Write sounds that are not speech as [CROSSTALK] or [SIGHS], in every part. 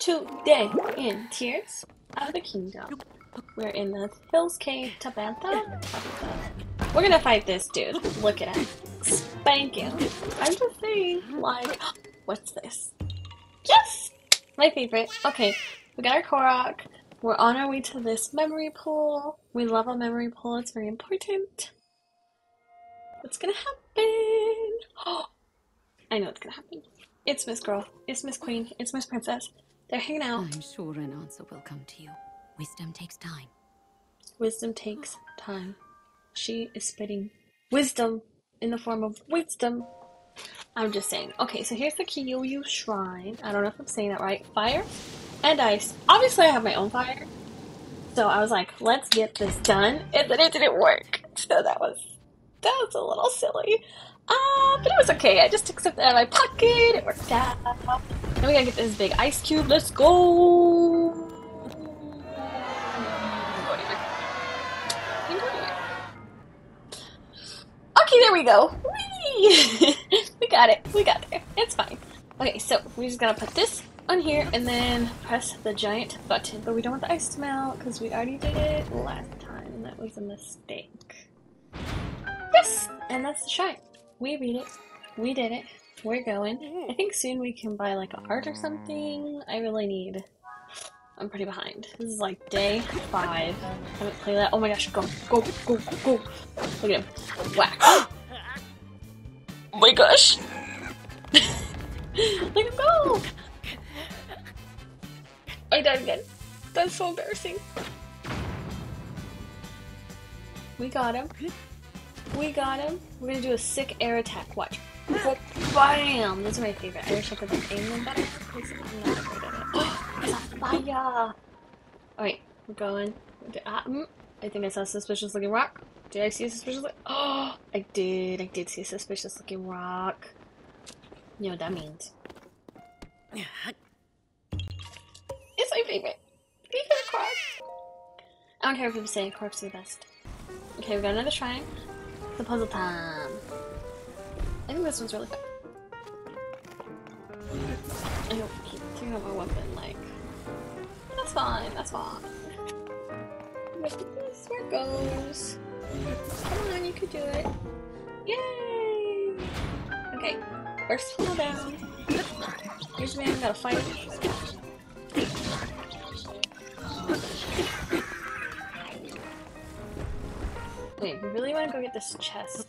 Today in Tears of the Kingdom, we're in the Hills Cave Tabantha. We're gonna fight this dude. Look at him. Spank him. I'm just saying, like, [GASPS] what's this? Yes! My favorite. Okay, we got our Korok. We're on our way to this memory pool. We love a memory pool, it's very important. What's gonna happen? [GASPS] I know what's gonna happen. It's Miss Girl. It's Miss Queen. It's Miss Princess. They're hanging out. I'm sure an answer will come to you. Wisdom takes time. Wisdom takes time. She is spitting wisdom in the form of wisdom. I'm just saying. Okay, so here's the Kiuyoyou Shrine. I don't know if I'm saying that right. Fire and ice. Obviously, I have my own fire. So I was like, let's get this done. And then it didn't work. [LAUGHS] So that was that was a little silly. Uh, but it was okay. I just took something out of my pocket. It worked out. Now we gotta get this big ice cube. Let's go. Okay, there we go. [LAUGHS] We got it. We got there. It's fine. Okay, so we're just gotta put this on here and then press the giant button. But we don't want the ice to melt because we already did it last time. That was a mistake. Yes! And that's the shrine. We read it. We did it. We're going. I mm. think soon we can buy like a heart or something. Mm. I really need. I'm pretty behind. This is like day five. I haven't played that. Oh my gosh, go, go, go, go, go. Look at him. Whack. oh [GASPS] my gosh. [LAUGHS] Look at him go. I died again. That's so embarrassing. We got him. We got him. We're gonna do a sick air attack. Watch. Bam! Those are my favorite. I wish I could aim them better. because I'm not great at it. Oh, [GASPS] it's a fire! Alright, we're going. Ah, mm, I think I saw a suspicious looking rock. Did I see a suspicious? Oh, [GASPS] I did. I did see a suspicious looking rock. You know what that means. It's my favorite. Favorite Koroks. I don't care if people say Koroks is the best. Okay, we got another shrine. The puzzle time. I think this one's really fun. I don't taking out my weapon, like. That's fine, that's fine. At this, where it goes. Come on, you can do it. Yay! Okay, first hold down. Here's me, I gotta fight. Wait, we really want to go get this chest,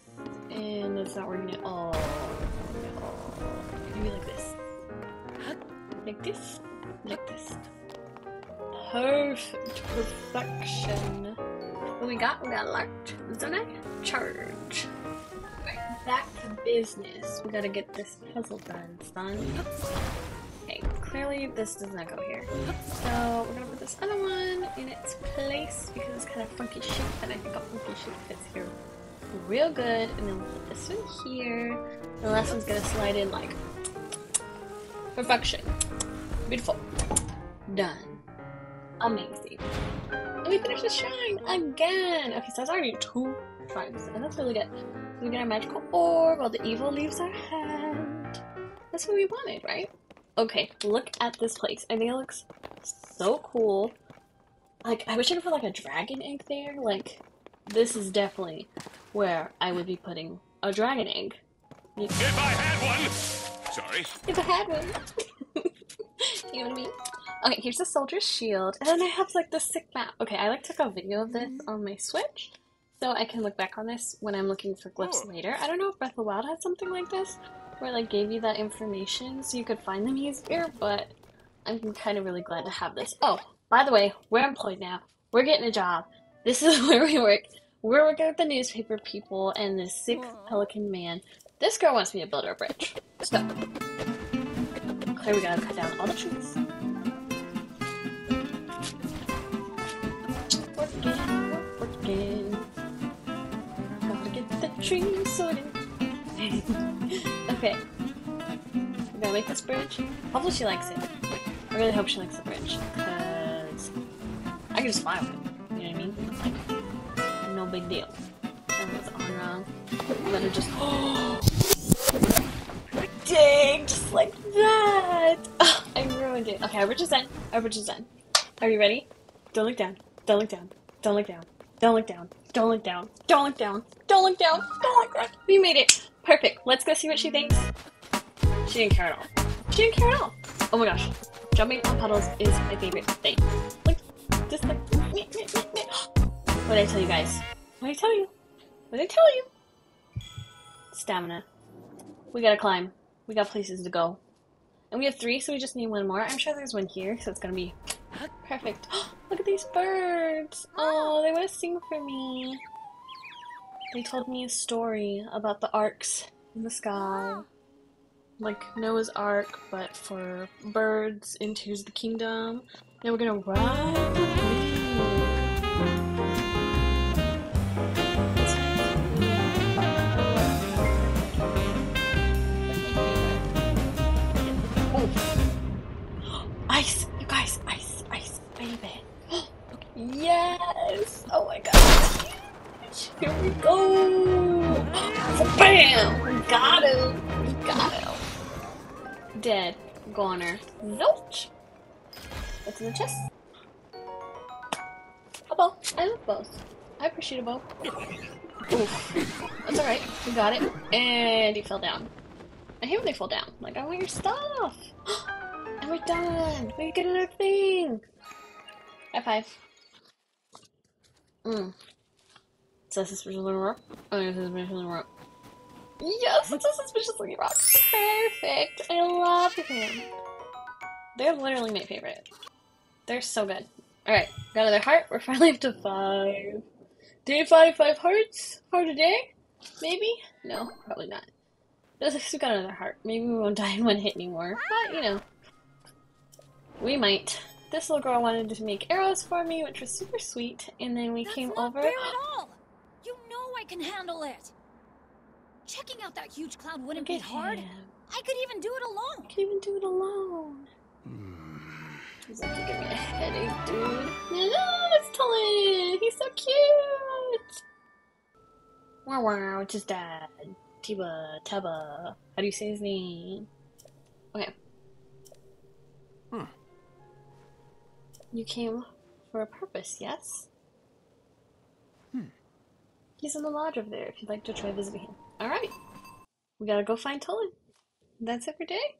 it's not working at all. Maybe like this. Like this. Like this. Perfect. Perfection. What we got? We got locked. Zonai charge. Right, back to business. We gotta get this puzzle done, son. Okay, clearly this does not go here. So we're gonna put this other one in its place because it's kind of funky shape, and I think a funky shape fits here real good. And then we'll put this one here. The last one's gonna slide in like perfection. Beautiful. Done. Amazing. And we finished the shrine again. Okay, so that's already two shrines, and that's really good. So we get our magical orb while the evil leaves our hand. That's what we wanted, right? Okay, look at this place. I think it looks so cool. Like, I wish I could put like a dragon egg there. Like, this is definitely where I would be putting a dragon egg. If I had one! Sorry. If I had one. [LAUGHS] you know what I mean? Okay, here's the soldier's shield. And then I have like the sick map. Okay, I like took a video of this on my Switch. So I can look back on this when I'm looking for glyphs oh. later. I don't know if Breath of the Wild had something like this, where it, like gave you that information so you could find them easier, but I'm kind of really glad to have this. Oh, by the way, we're employed now. We're getting a job. This is [LAUGHS] where we work. We're working with the newspaper people and this sick pelican man. This girl wants me to build her a bridge. Go. Clear, we gotta cut down all the trees. Working, working. Gotta get the trees sorted. [LAUGHS] okay. We're gonna make this bridge. Hopefully she likes it. I really hope she likes the bridge, because I can just fly with it. Big deal. And what's on wrong? I'm gonna just. [GASPS] Dang, just like that! [SIGHS] I ruined it. Okay, our bridge is done. Bridge is done. Are you ready? Don't look down. Don't look down. Don't look down. Don't look down. Don't look down. Don't look down. Don't look down. Don't look down. We made it. Perfect. Let's go see what she thinks. She didn't care at all. She didn't care at all. Oh my gosh. Jumping on puddles is my favorite thing. Like, just like. [GASPS] What did I tell you guys? What did I tell you? What did I tell you? Stamina. We gotta climb. We got places to go. And we have three, so we just need one more. I'm sure there's one here, so it's gonna be perfect. [GASPS] Look at these birds! Oh, they want to sing for me. They told me a story about the arcs in the sky. Ah. Like Noah's Ark, but for birds into the kingdom. Now we're gonna ride yes! Oh my god. Here we go! Bam! We got him! We got him! Dead. Goner. Zilch! What's in the chest? A bow. I love bows. I appreciate a bow. Oof. That's alright. We got it. And he fell down. I hate when they fall down. Like, I want your stuff! [GASPS] And we're done! We get another thing! High five. Mm. It's a suspicious looking rock. Oh, it's a suspicious looking rock. Yes, it's a suspicious looking rock. Perfect. I love him. They're literally my favorite. They're so good. Alright, got another heart. We're [LAUGHS] finally up to five. Day five, five hearts? Heart a day? Maybe? No, probably not. But we got another heart. Maybe we won't die in one hit anymore. But, you know. We might. This little girl wanted to make arrows for me, which was super sweet. And then we That's came not over. fair at all. You know I can handle it. Checking out that huge cloud wouldn't be hard. him. I could even do it alone. I can even do it alone. He's like, give me a headache, dude. No, it's Tulin! He's so cute! Wow, wow, it's his dad. Tiba, Taba. How do you say his name? Okay. You came for a purpose, yes? Hmm. He's in the lodge over there if you'd like to try visiting him. Alright. We gotta go find Tolan. That's it for today.